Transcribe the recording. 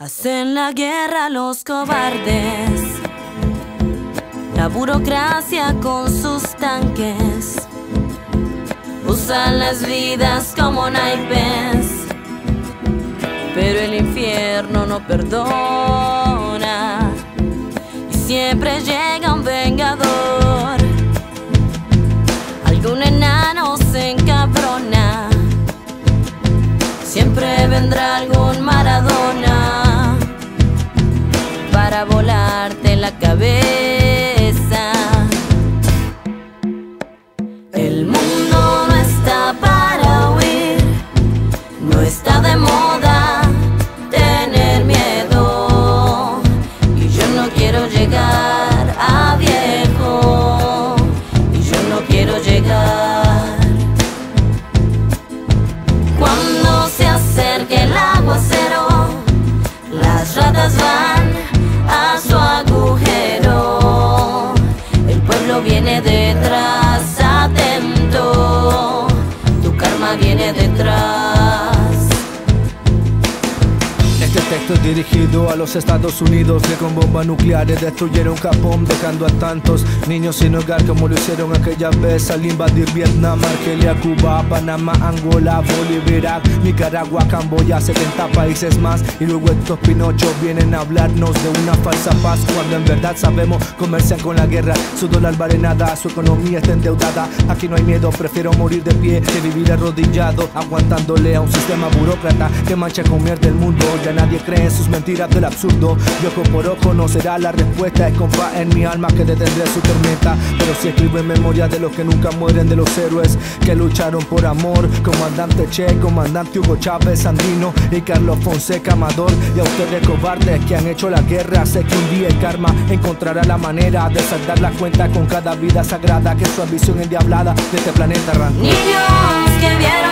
Hacen la guerra los cobardes, la burocracia con sus tanques, usan las vidas como naipes, pero el infierno no perdona. Y siempre llega un vengador, algún enano se encabrona, siempre vendrá algún Maradona la cabeza. El mundo no está para huir, no está de moda tener miedo. Y yo no quiero llegar a viejo, y yo no quiero llegar. Cuando se acerque el aguacero, las ratas van Es dirigido a los Estados Unidos. Que con bombas nucleares destruyeron Japón dejando a tantos niños sin hogar como lo hicieron aquella vez al invadir Vietnam, Argelia, Cuba, Panamá, Angola, Bolivia, Nicaragua, Camboya, 70 países más. Y luego estos pinochos vienen a hablarnos de una falsa paz cuando en verdad sabemos comercian con la guerra, su dólar vale nada, su economía está endeudada, aquí no hay miedo, prefiero morir de pie que vivir arrodillado aguantándole a un sistema burócrata que mancha con mierda el mundo, ya nadie cree en sus mentiras del absurdo. Y ojo por ojo no será la respuesta. Es compa en mi alma que detendré su tormenta. Pero si escribo en memoria de los que nunca mueren, de los héroes que lucharon por amor. Comandante Che, comandante Hugo Chávez, Sandino y Carlos Fonseca Amador. Y a ustedes cobardes que han hecho la guerra. Sé que un día el karma encontrará la manera de saldar la cuenta con cada vida sagrada que su ambición endiablada de este planeta errante. Niños que morir